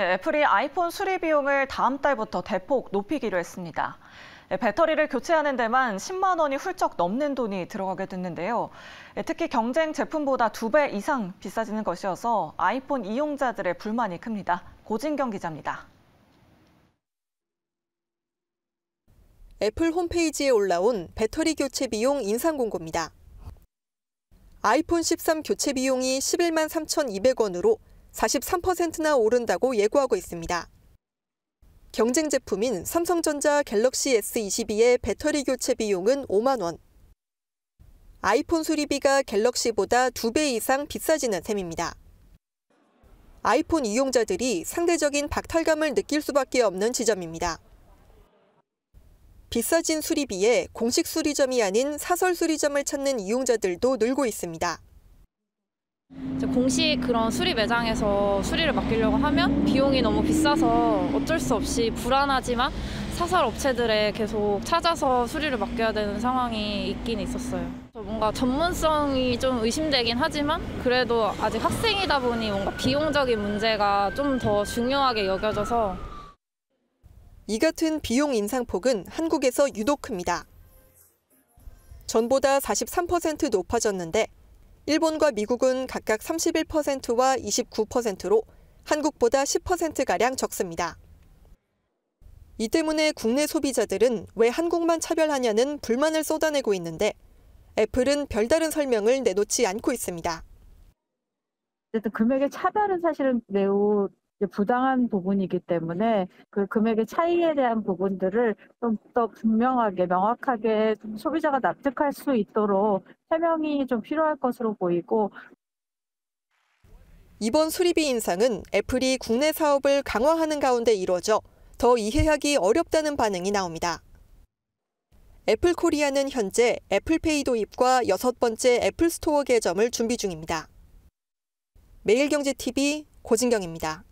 네, 애플이 아이폰 수리 비용을 다음 달부터 대폭 높이기로 했습니다. 네, 배터리를 교체하는 데만 10만 원이 훌쩍 넘는 돈이 들어가게 됐는데요. 네, 특히 경쟁 제품보다 두 배 이상 비싸지는 것이어서 아이폰 이용자들의 불만이 큽니다. 고진경 기자입니다. 애플 홈페이지에 올라온 배터리 교체 비용 인상 공고입니다. 아이폰 13 교체 비용이 11만 3,200원으로 43%나 오른다고 예고하고 있습니다. 경쟁 제품인 삼성전자 갤럭시 S22의 배터리 교체 비용은 5만 원. 아이폰 수리비가 갤럭시보다 2배 이상 비싸지는 셈입니다. 아이폰 이용자들이 상대적인 박탈감을 느낄 수밖에 없는 지점입니다. 비싸진 수리비에 공식 수리점이 아닌 사설 수리점을 찾는 이용자들도 늘고 있습니다. 공식 그런 수리 매장에서 수리를 맡기려고 하면 비용이 너무 비싸서 어쩔 수 없이 불안하지만 사설 업체들에 계속 찾아서 수리를 맡겨야 되는 상황이 있긴 있었어요. 뭔가 전문성이 좀 의심되긴 하지만 그래도 아직 학생이다 보니 뭔가 비용적인 문제가 좀 더 중요하게 여겨져서 이 같은 비용 인상폭은 한국에서 유독 큽니다. 전보다 43% 높아졌는데 일본과 미국은 각각 31%와 29%로 한국보다 10%가량 적습니다. 이 때문에 국내 소비자들은 왜 한국만 차별하냐는 불만을 쏟아내고 있는데 애플은 별다른 설명을 내놓지 않고 있습니다. 금액의 차별은 사실은 매우 부당한 부분이기 때문에 그 금액의 차이에 대한 부분들을 좀 더 분명하게 명확하게 소비자가 납득할 수 있도록 해명이 좀 필요할 것으로 보이고 이번 수리비 인상은 애플이 국내 사업을 강화하는 가운데 이루어져 더 이해하기 어렵다는 반응이 나옵니다. 애플 코리아는 현재 애플페이 도입과 여섯 번째 애플 스토어 개점을 준비 중입니다. 매일경제TV 고진경입니다.